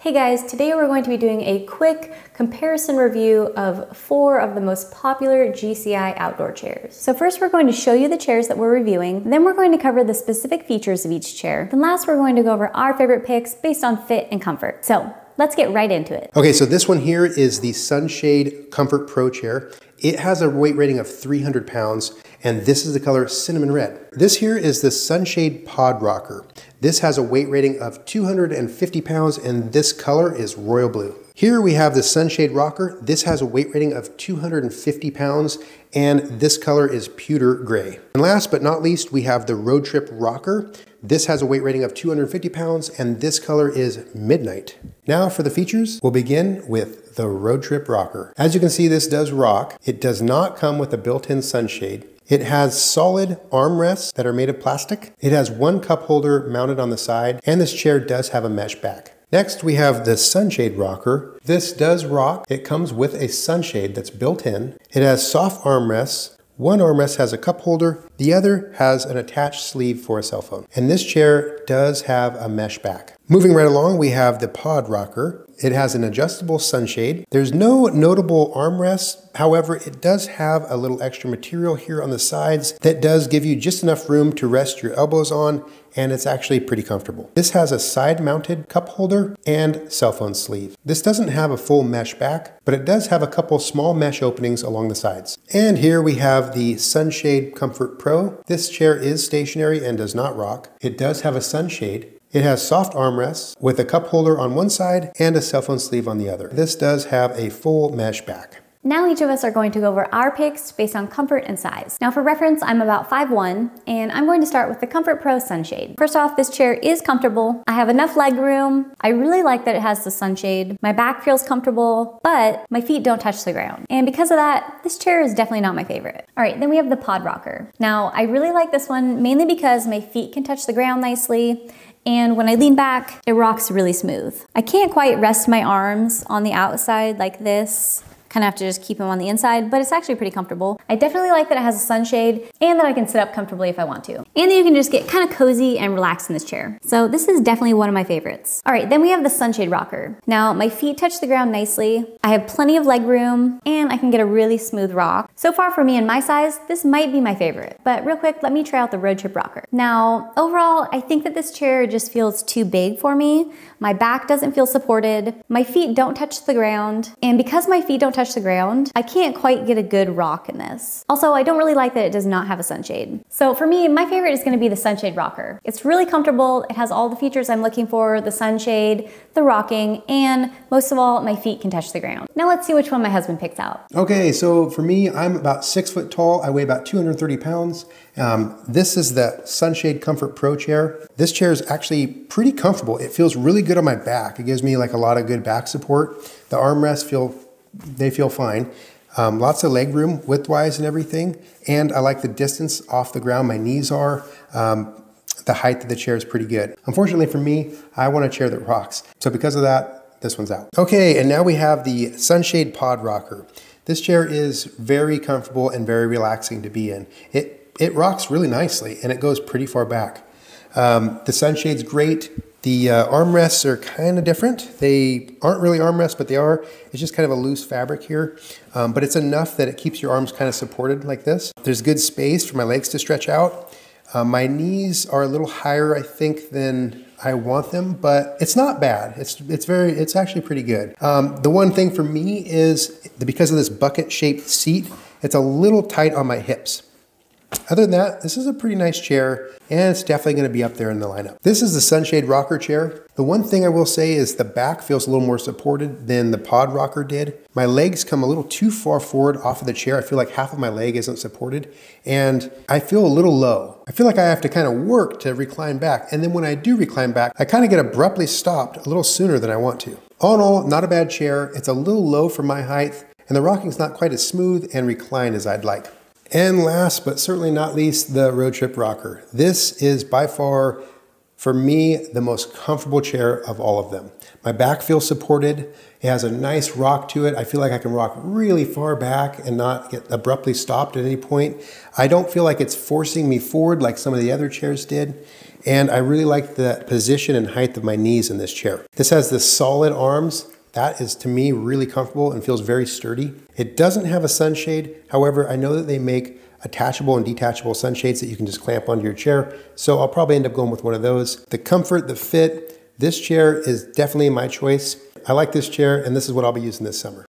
Hey guys, today we're going to be doing a quick comparison review of four of the most popular GCI outdoor chairs. So first we're going to show you the chairs that we're reviewing, then we're going to cover the specific features of each chair, then last we're going to go over our favorite picks based on fit and comfort. So let's get right into it. Okay, so this one here is the Sunshade Comfort Pro chair. It has a weight rating of 300 pounds, and this is the color cinnamon red. This here is the Sunshade Pod Rocker. This has a weight rating of 250 pounds, and this color is royal blue. Here we have the Sunshade Rocker. This has a weight rating of 250 pounds, and this color is pewter gray. And last but not least, we have the Road Trip Rocker. This has a weight rating of 250 pounds, and this color is midnight. Now for the features, we'll begin with the Road Trip Rocker. As you can see, this does rock. It does not come with a built-in sunshade. It has solid armrests that are made of plastic. It has one cup holder mounted on the side, and this chair does have a mesh back. Next, we have the sunshade rocker. This does rock. It comes with a sunshade that's built in. It has soft armrests. One armrest has a cup holder, the other has an attached sleeve for a cell phone. And this chair does have a mesh back. Moving right along, we have the pod rocker. It has an adjustable sunshade. There's no notable armrest. However, it does have a little extra material here on the sides that does give you just enough room to rest your elbows on and it's actually pretty comfortable. This has a side mounted cup holder and cell phone sleeve. This doesn't have a full mesh back, but it does have a couple small mesh openings along the sides. And here we have the Sunshade Comfort Pro. This chair is stationary and does not rock. It does have a sunshade it has soft armrests with a cup holder on one side and a cell phone sleeve on the other. This does have a full mesh back. Now each of us are going to go over our picks based on comfort and size. Now for reference, I'm about 5'1", and I'm going to start with the Comfort Pro Sunshade. First off, this chair is comfortable. I have enough leg room. I really like that it has the sunshade. My back feels comfortable, but my feet don't touch the ground. And because of that, this chair is definitely not my favorite. All right, then we have the Pod Rocker. Now, I really like this one mainly because my feet can touch the ground nicely and when I lean back, it rocks really smooth. I can't quite rest my arms on the outside like this kind of have to just keep them on the inside, but it's actually pretty comfortable. I definitely like that it has a sunshade and that I can sit up comfortably if I want to. And that you can just get kind of cozy and relaxed in this chair. So this is definitely one of my favorites. All right, then we have the sunshade rocker. Now my feet touch the ground nicely. I have plenty of leg room and I can get a really smooth rock. So far for me and my size, this might be my favorite. But real quick, let me try out the road trip rocker. Now, overall, I think that this chair just feels too big for me. My back doesn't feel supported. My feet don't touch the ground. And because my feet don't touch the ground, I can't quite get a good rock in this. Also, I don't really like that it does not have a sunshade. So for me, my favorite is gonna be the sunshade rocker. It's really comfortable. It has all the features I'm looking for, the sunshade, the rocking, and most of all, my feet can touch the ground. Now let's see which one my husband picks out. Okay, so for me, I'm about six foot tall. I weigh about 230 pounds. Um, this is the Sunshade Comfort Pro chair. This chair is actually pretty comfortable. It feels really good on my back. It gives me like a lot of good back support. The armrests feel, they feel fine. Um, lots of leg room widthwise and everything. And I like the distance off the ground my knees are. Um, the height of the chair is pretty good. Unfortunately for me, I want a chair that rocks. So because of that, this one's out. Okay, and now we have the Sunshade Pod Rocker. This chair is very comfortable and very relaxing to be in. It it rocks really nicely and it goes pretty far back. Um, the sunshade's great. The uh, armrests are kind of different. They aren't really armrests, but they are. It's just kind of a loose fabric here, um, but it's enough that it keeps your arms kind of supported like this. There's good space for my legs to stretch out. Uh, my knees are a little higher, I think, than I want them, but it's not bad. It's it's very it's actually pretty good. Um, the one thing for me is because of this bucket shaped seat, it's a little tight on my hips. Other than that, this is a pretty nice chair and it's definitely going to be up there in the lineup. This is the Sunshade Rocker chair. The one thing I will say is the back feels a little more supported than the Pod Rocker did. My legs come a little too far forward off of the chair. I feel like half of my leg isn't supported and I feel a little low. I feel like I have to kind of work to recline back. And then when I do recline back, I kind of get abruptly stopped a little sooner than I want to. All in all, not a bad chair. It's a little low for my height and the rocking's not quite as smooth and reclined as I'd like. And last but certainly not least, the Road Trip Rocker. This is by far, for me, the most comfortable chair of all of them. My back feels supported. It has a nice rock to it. I feel like I can rock really far back and not get abruptly stopped at any point. I don't feel like it's forcing me forward like some of the other chairs did. And I really like the position and height of my knees in this chair. This has the solid arms. That is to me really comfortable and feels very sturdy. It doesn't have a sunshade. However, I know that they make attachable and detachable sunshades that you can just clamp onto your chair. So I'll probably end up going with one of those. The comfort, the fit, this chair is definitely my choice. I like this chair and this is what I'll be using this summer.